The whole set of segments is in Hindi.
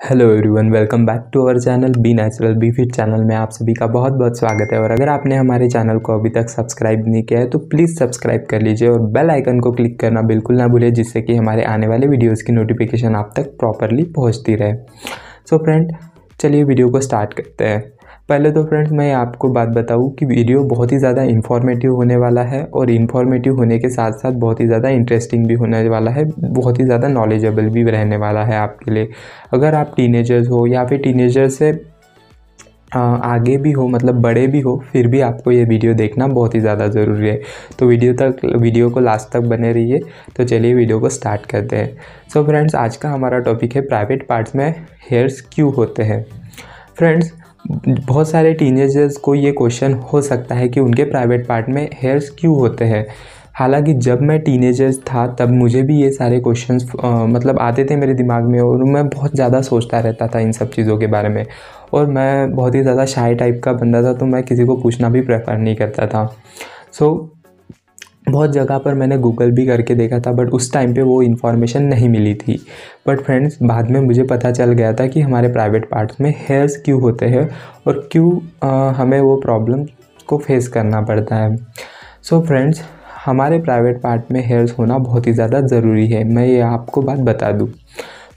Hello everyone welcome back to our channel be natural be fit channel में आप सभी का बहुत बहुत स्वागत है। और अगर आपने हमारे चैनल को अभी तक सब्सक्राइब नहीं किया है तो प्लीज़ सब्सक्राइब कर लीजिए और बेल आइकन को क्लिक करना बिल्कुल ना भूलिए जिससे कि हमारे आने वाले वीडियोस की नोटिफिकेशन आप तक प्रॉपरली पहुँचती रहे। सो फ्रेंड चलिए वीडियो को स्टार्ट करते हैं। पहले तो फ्रेंड्स मैं आपको बात बताऊँ कि वीडियो बहुत ही ज़्यादा इन्फॉर्मेटिव होने वाला है और इन्फॉर्मेटिव होने के साथ साथ बहुत ही ज़्यादा इंटरेस्टिंग भी होने वाला है, बहुत ही ज़्यादा नॉलेजेबल भी रहने वाला है आपके लिए। अगर आप टीनेजर्स हो या फिर टीनेजर से आगे भी हो मतलब बड़े भी हो, फिर भी आपको ये वीडियो देखना बहुत ही ज़्यादा ज़रूरी है। तो वीडियो तक वीडियो को लास्ट तक बने रहिए तो चलिए वीडियो को स्टार्ट करते हैं। सो so फ्रेंड्स आज का हमारा टॉपिक है प्राइवेट पार्ट्स में हेयर्स क्यों होते हैं? फ्रेंड्स बहुत सारे टीनेजर्स को ये क्वेश्चन हो सकता है कि उनके प्राइवेट पार्ट में हेयर्स क्यों होते हैं। हालाँकि जब मैं टीनेजर्स था तब मुझे भी ये सारे क्वेश्चंस मतलब आते थे मेरे दिमाग में और मैं बहुत ज़्यादा सोचता रहता था इन सब चीज़ों के बारे में। और मैं बहुत ही ज़्यादा शाई टाइप का बंदा था तो मैं किसी को पूछना भी प्रेफर नहीं करता था। सो so, बहुत जगह पर मैंने गूगल भी करके देखा था बट उस टाइम पे वो इन्फॉर्मेशन नहीं मिली थी। बट फ्रेंड्स बाद में मुझे पता चल गया था कि हमारे प्राइवेट पार्ट्स में हेयर्स क्यों होते हैं और क्यों हमें वो प्रॉब्लम को फेस करना पड़ता है। सो so फ्रेंड्स हमारे प्राइवेट पार्ट में हेयर्स होना बहुत ही ज़्यादा ज़रूरी है। मैं ये आपको बात बता दूँ।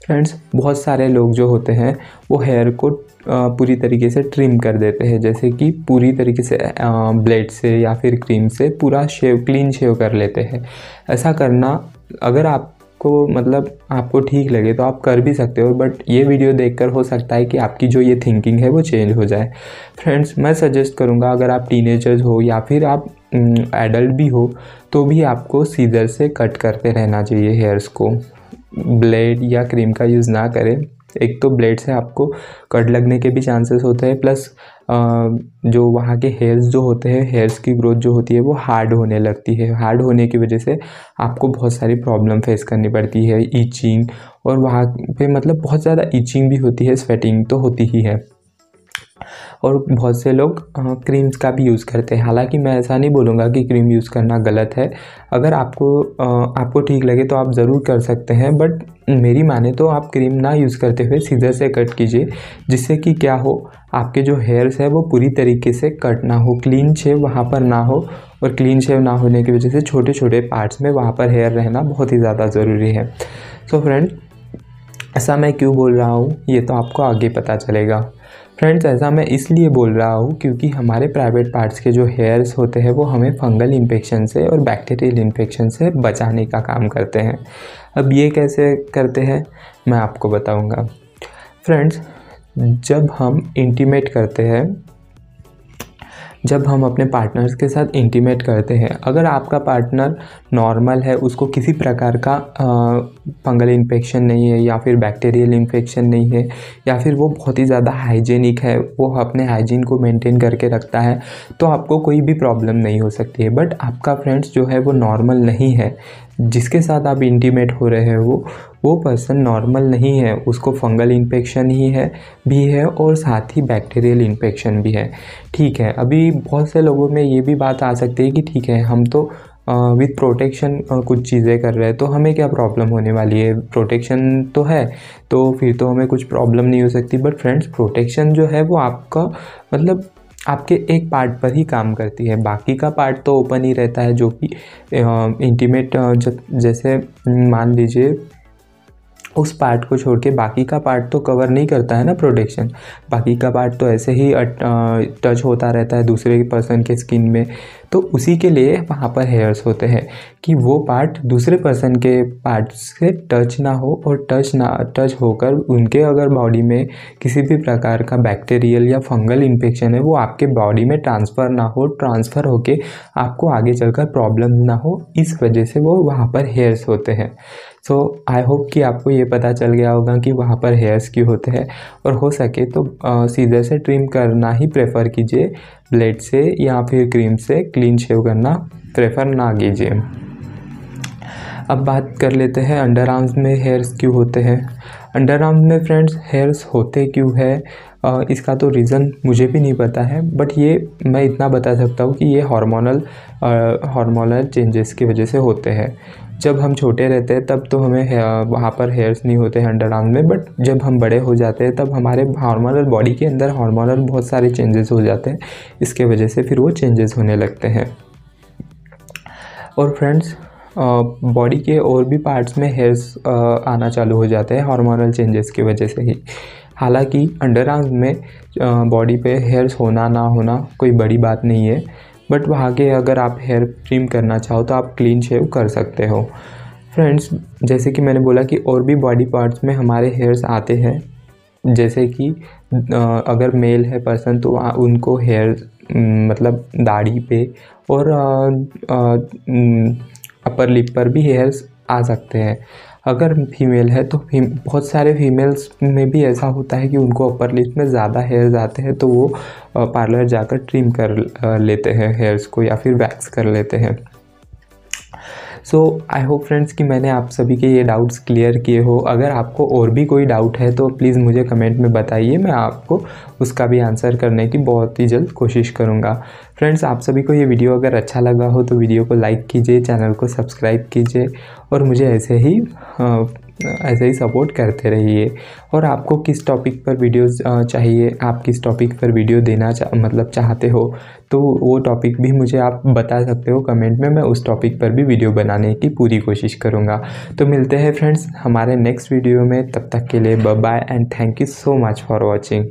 फ्रेंड्स बहुत सारे लोग जो होते हैं, वो हेयर को पूरी तरीके से ट्रिम कर देते हैं। जैसे कि पूरी तरीके से ब्लेड से या फिर क्रीम से पूरा शेव क्लीन शेव कर लेते हैं। ऐसा करना, अगर आप आपको मतलब आपको ठीक लगे तो आप कर भी सकते हो बट ये वीडियो देखकर हो सकता है कि आपकी जो ये थिंकिंग है वो चेंज हो जाए। फ्रेंड्स मैं सजेस्ट करूँगा, अगर आप टीनेजर्स हो या फिर आप एडल्ट भी हो तो भी आपको सीजर से कट करते रहना चाहिए हेयर्स को। ब्लेड या क्रीम का यूज़ ना करें। एक तो ब्लेड से आपको, कट लगने के भी चांसेस होते हैं, प्लस जो वहाँ के हेयर्स जो होते हैं, हेयर्स की ग्रोथ जो होती है वो हार्ड होने लगती है। हार्ड होने की वजह से आपको बहुत सारी प्रॉब्लम फेस करनी पड़ती है ईचिंग और वहाँ पे मतलब बहुत ज़्यादा ईचिंग भी होती है, स्वेटिंग तो होती ही है। और बहुत से लोग क्रीम्स का भी यूज़ करते हैं। हालाँकि मैं ऐसा नहीं बोलूँगा कि क्रीम यूज़ करना गलत है। अगर आपको आपको ठीक लगे तो आप ज़रूर कर सकते हैं बट मेरी माने तो आप क्रीम ना यूज़ करते हुए सीधे से कट कीजिए, जिससे कि क्या हो, आपके जो हेयर्स है वो पूरी तरीके से कट ना हो। क्लीन शेव वहाँ पर ना हो और क्लीन शेव ना होने की वजह से छोटे छोटे पार्ट्स में वहाँ पर हेयर रहना बहुत ही ज़्यादा ज़रूरी है। सो so फ्रेंड ऐसा मैं क्यों बोल रहा हूँ, ये तो आपको आगे पता चलेगा। फ्रेंड्स ऐसा मैं इसलिए बोल रहा हूँ क्योंकि हमारे प्राइवेट पार्ट्स के जो हेयर्स होते हैं, वो हमें फंगल इन्फेक्शन से और बैक्टीरियल इन्फेक्शन से बचाने का काम करते हैं। अब ये कैसे करते हैं, मैं आपको बताऊँगा। फ्रेंड्स जब हम इंटीमेट करते हैं जब हम अपने पार्टनर्स के साथ इंटीमेट करते हैं, अगर आपका पार्टनर नॉर्मल है, उसको किसी प्रकार का फंगल इन्फेक्शन नहीं है या फिर बैक्टीरियल इन्फेक्शन नहीं है या फिर वो बहुत ही ज़्यादा हाइजीनिक है, वो अपने हाइजीन को मेंटेन करके रखता है तो आपको कोई भी प्रॉब्लम नहीं हो सकती है। बट आपका फ्रेंड्स जो है वो नॉर्मल नहीं है। जिसके साथ आप इंटीमेट हो रहे हो वो पर्सन नॉर्मल नहीं है, उसको फंगल इन्फेक्शन ही है, भी है और साथ ही बैक्टीरियल इन्फेक्शन भी है। ठीक है, अभी बहुत से लोगों में ये भी बात आ सकती है कि ठीक है, हम तो विथ प्रोटेक्शन कुछ चीज़ें कर रहे हैं तो हमें क्या प्रॉब्लम होने वाली है? प्रोटेक्शन तो है तो फिर तो हमें कुछ प्रॉब्लम नहीं हो सकती बट फ्रेंड्स प्रोटेक्शन जो है वो आपका मतलब आपके एक पार्ट पर ही काम करती है। बाकी का पार्ट तो ओपन ही रहता है, जो कि इंटीमेट जैसे, मान लीजिए उस पार्ट को छोड़ के बाकी का पार्ट तो कवर नहीं करता है ना प्रोटेक्शन बाकी का पार्ट तो ऐसे ही टच होता रहता है दूसरे पर्सन के स्किन में। तो उसी के लिए वहाँ पर हेयर्स होते हैं कि वो पार्ट दूसरे पर्सन के पार्ट से टच ना हो और टच ना टच होकर उनके अगर बॉडी में किसी भी प्रकार का बैक्टीरियल या फंगल इन्फेक्शन है, वो आपके बॉडी में ट्रांसफ़र ना हो ट्रांसफ़र होके आपको आगे चलकर प्रॉब्लम ना हो। इस वजह से वो वहाँ पर हेयर्स होते हैं। सो आई होप कि आपको ये पता चल गया होगा कि वहाँ पर हेयर्स क्यों होते हैं। और हो सके तो सीधे से ट्रिम करना ही प्रेफर कीजिए। ब्लेड से या फिर क्रीम से क्लीन शेव करना प्रेफर ना कीजिए। अब बात कर लेते हैं अंडर आर्म्स में हेयर्स क्यों होते हैं। अंडर आर्म्स में फ्रेंड्स हेयर्स होते क्यों है? इसका तो रीज़न मुझे भी नहीं पता है बट ये मैं इतना बता सकता हूँ कि ये हार्मोनल हार्मोनल चेंजेस की वजह से होते हैं। जब हम छोटे रहते हैं, तब तो हमें वहाँ पर हेयर्स नहीं होते हैं अंडर आर्म में बट जब हम बड़े हो जाते हैं, तब हमारे हार्मोनल बॉडी के अंदर हार्मोनल बहुत सारे चेंजेस हो जाते हैं। इसके वजह से फिर वो चेंजेस होने लगते हैं। और फ्रेंड्स बॉडी के और भी पार्ट्स में हेयर्स आना चालू हो जाते हैं हार्मोनल चेंजेस की वजह से ही। हालाँकि अंडर आर्म में बॉडी पे हेयर्स होना ना होना कोई बड़ी बात नहीं है बट वहाँ के अगर आप हेयर ट्रिम करना चाहो तो आप क्लीन शेव कर सकते हो। फ्रेंड्स जैसे कि मैंने बोला कि और भी बॉडी पार्ट्स में हमारे हेयर्स आते हैं, जैसे कि अगर मेल है पर्सन तो उनको हेयर मतलब दाढ़ी पे और अपर लिप पर भी हेयर्स आ सकते हैं। अगर फीमेल है तो फीम, बहुत सारे फीमेल्स में भी ऐसा होता है कि उनको अपर लिप में ज़्यादा हेयर्स आते हैं तो वो पार्लर जाकर ट्रिम कर लेते हैं हेयर्स को या फिर वैक्स कर लेते हैं। सो आई होप फ्रेंड्स कि मैंने आप सभी के ये डाउट्स क्लियर किए हो। अगर आपको और भी कोई डाउट है तो प्लीज़ मुझे कमेंट में बताइए। मैं आपको उसका भी आंसर करने की बहुत ही जल्द कोशिश करूँगा। फ्रेंड्स आप सभी को ये वीडियो अगर अच्छा लगा हो तो वीडियो को लाइक कीजिए चैनल को सब्सक्राइब कीजिए। और मुझे ऐसे ही ऐसे ही सपोर्ट करते रहिए। और आपको किस टॉपिक पर वीडियोस चाहिए आप किस टॉपिक पर वीडियो देना चा, मतलब चाहते हो तो वो टॉपिक भी मुझे आप बता सकते हो कमेंट में मैं उस टॉपिक पर भी वीडियो बनाने की पूरी कोशिश करूँगा। तो मिलते हैं फ्रेंड्स हमारे नेक्स्ट वीडियो में तब तक के लिए bye and thank you so much for watching